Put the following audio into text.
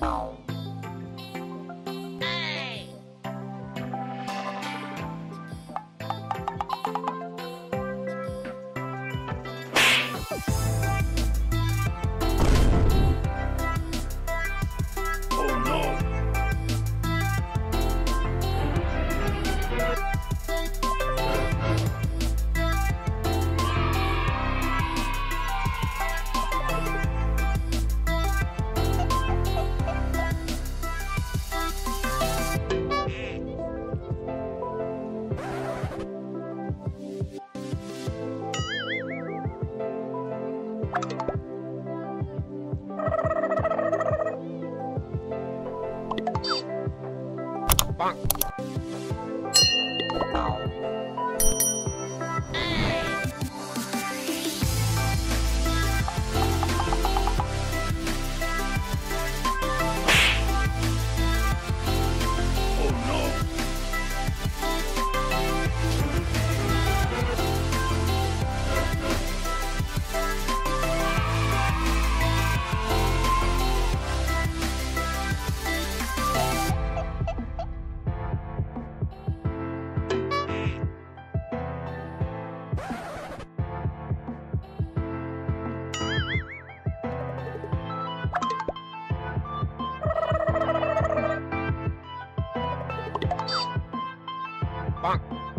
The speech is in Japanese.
Bye. パン。Bonk.